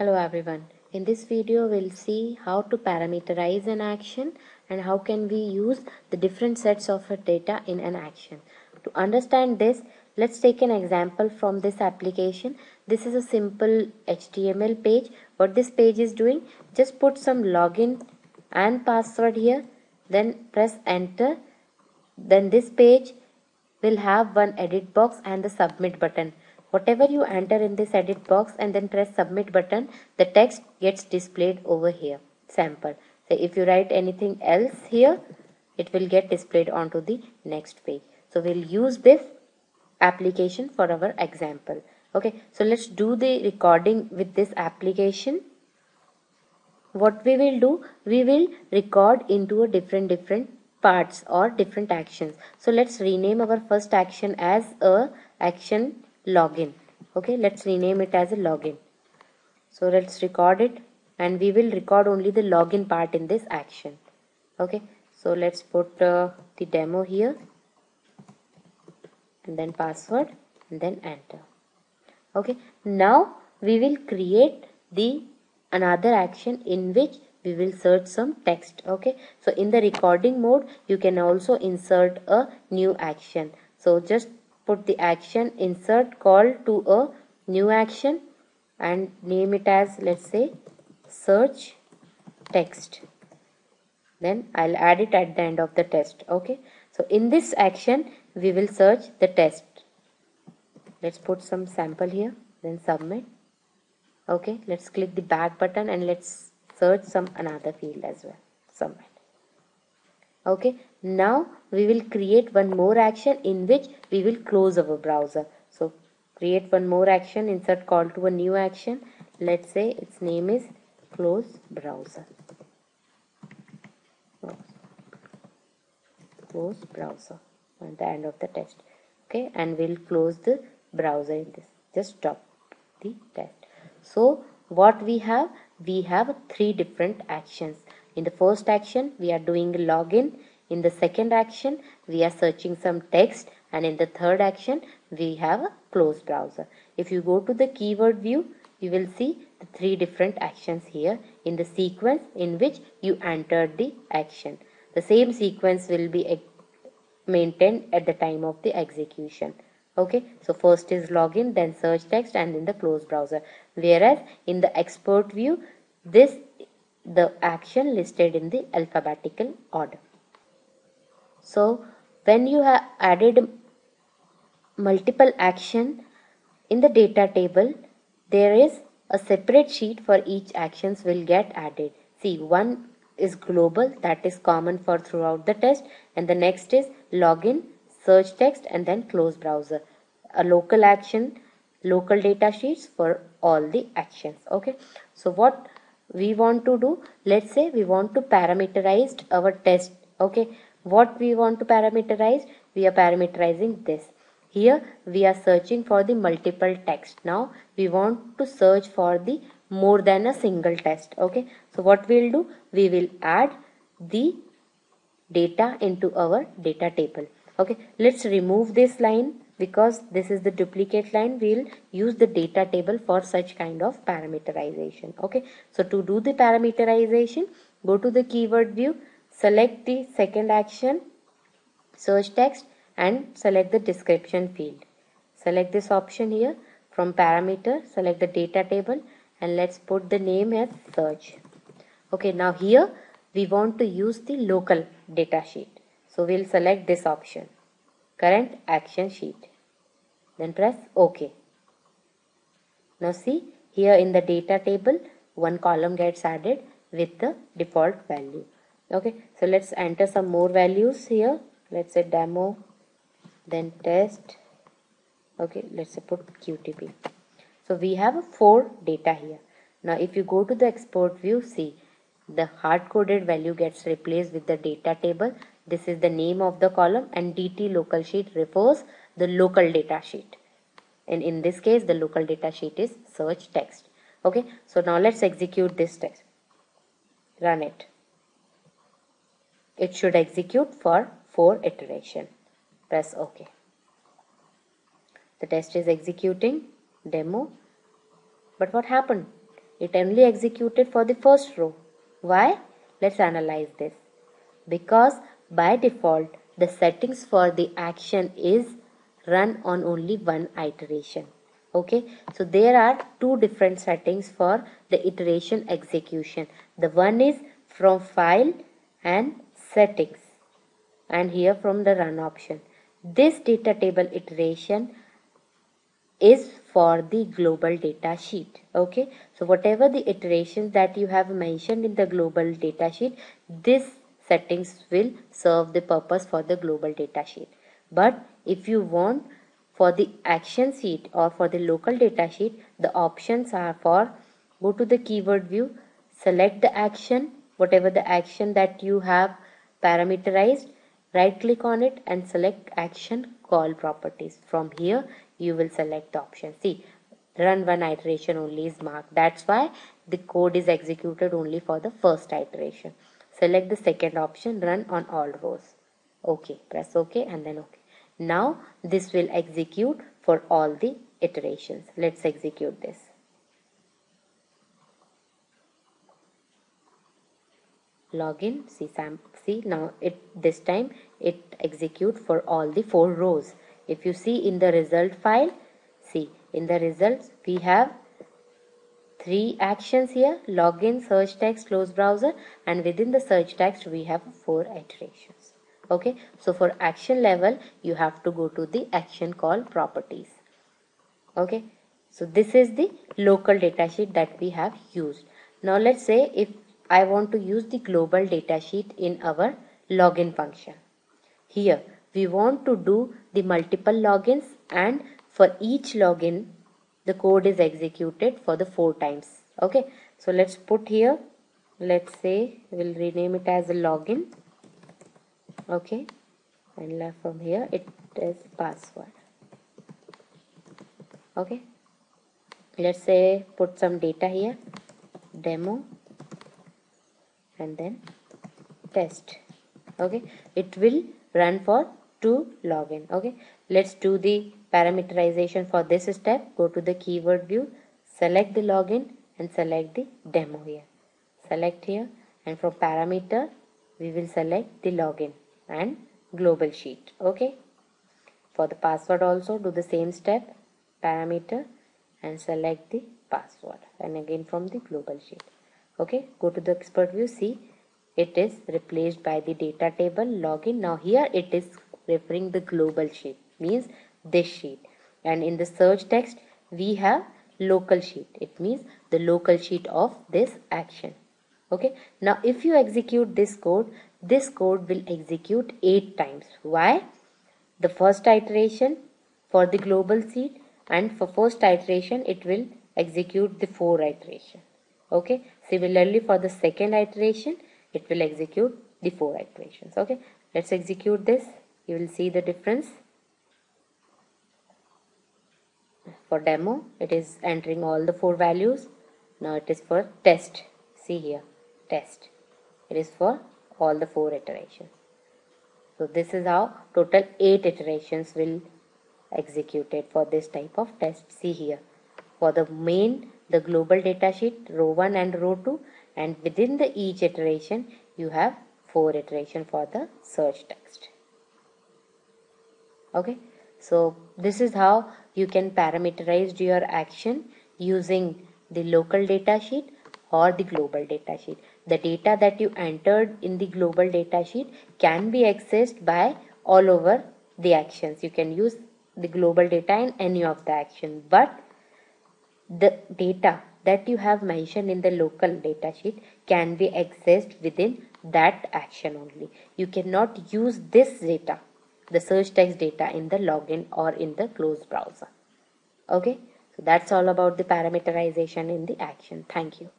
Hello everyone. In this video we'll see how to parameterize an action and how can we use the different sets of data in an action. To understand this, let's take an example from this application. This is a simple HTML page. What this page is doing, just put some login and password here, then press enter. Then this page will have one edit box and the submit button whatever you enter in this edit box and then press submit button the text gets displayed over here sample. So if you write anything else here it will get displayed onto the next page. So we'll use this application for our example. Okay so let's do the recording with this application. What we will do we will record into a different different parts or different actions. So let's rename our first action as a action login. Okay let's rename it as a login. So let's record it and we will record only the login part in this action. Okay so let's put uh, the demo here and then password and then enter. Okay now we will create the another action in which we will search some text. Okay so in the recording mode you can also insert a new action. So just put the action insert call to a new action and name it as let's say search text. Then I'll add it at the end of the test okay? So in this action we will search the test. Let's put some sample here then submit okay? Let's click the back button and let's search some another field as well submit okay? Now we will create one more action in which we will close our browser. So create one more action insert call to a new action. Let's say its name is close browser. Close browser at the end of the test. Okay? And we'll close the browser in this. Just stop the test. So what we have? We have three different actions in the first action, we are doing login. In the second action, we are searching some text. And in the third action, we have a close browser. If you go to the keyword view, you will see the three different actions here in the sequence in which you entered the action. The same sequence will be maintained at the time of the execution okay so first is login then search text and then the close browser whereas in the expert view this the action listed in the alphabetical order. So when you have added multiple action in the data table, there is a separate sheet for each actions will get added. See, one is global that is common for throughout the test and the next is login, search text and then close browser. A local action, local data sheets for all the actions. Okay. So what we want to do let's say we want to parameterize our test okay? What we want to parameterize? We are parameterizing this. Here we are searching for the multiple text. Now we want to search for the more than a single test okay? So what we'll do? We will add the data into our data table okay? Let's remove this line because this is the duplicate line we'll use the data table for such kind of parameterization. Okay? So to do the parameterization go to the keyword view select the second action search text and select the description field. Select this option here. From parameter select the data table and let's put the name as search. Okay now here we want to use the local data sheet. So we'll select this option current action sheet then press OK. Now see here in the data table one column gets added with the default value. Okay, so let's enter some more values here. Let's say demo, then test. Okay, let's say put QTP. So we have four data here. Now if you go to the expert view, see the hard-coded value gets replaced with the data table. This is the name of the column and DT local sheet refers the local data sheet. And in this case the local data sheet is search text. Okay so now let's execute this text. Run it. It should execute for 4 iteration. Press ok. The test is executing demo. But what happened? It only executed for the first row. Why? Let's analyze this. Because by default, the settings for the action is run on only one iteration. Okay, so there are two different settings for the iteration execution. The one is from file and settings and here from the run option. This data table iteration is for the global data sheet okay so whatever the iterations that you have mentioned in the global data sheet this settings will serve the purpose for the global data sheet. But if you want for the action sheet or for the local data sheet the options are for go to the keyword view select the action whatever the action that you have parameterized right click on it and select action call properties. From here you will select the option see run one iteration only is marked. That's why the code is executed only for the first iteration select the second option run on all rows. Okay press ok and then ok. Now this will execute for all the iterations. Let's execute this. Login see sam see now it this time it execute for all the four rows. If you see in the result file see in the results we have three actions here. Login search text close browser and within the search text we have four iterations. Okay? So for action level you have to go to the action call properties. Okay? So this is the local datasheet that we have used. Now let's say if I want to use the global datasheet in our login function. Here we want to do the multiple logins and for each login the code is executed for the four times. Okay, so let's put here, let's say we'll rename it as a login. Okay, and left from here it is password. Okay, let's say put some data here, demo. And then test. Okay. It will run for to login okay? Let's do the parameterization for this step. Go to the keyword view select the login and select the demo here. Select here and from parameter we will select the login and global sheet. Okay? For the password also do the same step parameter and select the password. And again from the global sheet. Okay? Go to the expert view see it is replaced by the data table login. Now here it is referring the global sheet means this sheet. And in the search text we have local sheet. It means the local sheet of this action. Okay? Now if you execute this code this code will execute eight times. Why? The first iteration for the global sheet and for first iteration it will execute the four iteration. Okay? Similarly for the second iteration it will execute the four iterations. Okay? Let's execute this you will see the difference. For demo it is entering all the four values. Now it is for test. See here test. It is for all the four iterations. So this is how total eight iterations will executed for this type of test. See here. For the main the global datasheet row 1 and row 2 and within the each iteration you have four iteration for the search text okay? So this is how you can parameterize your action using the local datasheet or the global datasheet the data that you entered in the global datasheet can be accessed by all over the actions. You can use the global data in any of the action but the data that you have mentioned in the local datasheet can be accessed within that action only. You cannot use this data, the search text data in the login or in the closed browser. Okay, so that's all about the parameterization in the action. Thank you.